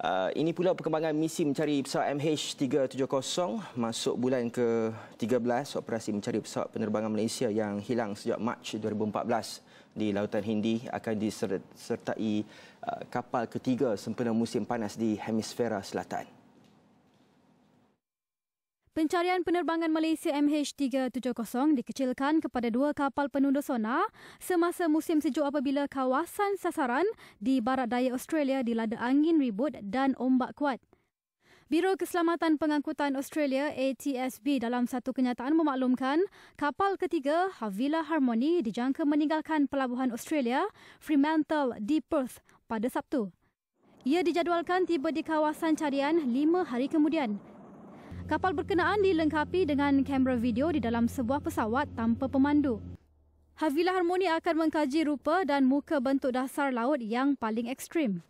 Uh, ini pula perkembangan misi mencari pesawat MH370 masuk bulan ke-13 operasi mencari pesawat penerbangan Malaysia yang hilang sejak Mac 2014 di Lautan Hindi akan disertai uh, kapal ketiga sempena musim panas di hemisfera selatan. Pencarian penerbangan Malaysia MH370 dikecilkan kepada dua kapal penundur sonar semasa musim sejuk apabila kawasan sasaran di barat daya Australia dilanda angin ribut dan ombak kuat. Biro Keselamatan Pengangkutan Australia ATSB dalam satu kenyataan memaklumkan kapal ketiga Havila Harmony dijangka meninggalkan pelabuhan Australia Fremantle di Perth pada Sabtu. Ia dijadualkan tiba di kawasan carian lima hari kemudian. Kapal berkenaan dilengkapi dengan kamera video di dalam sebuah pesawat tanpa pemandu. Havila Harmoni akan mengkaji rupa dan muka bentuk dasar laut yang paling ekstrim.